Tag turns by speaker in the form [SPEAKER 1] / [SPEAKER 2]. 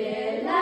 [SPEAKER 1] Get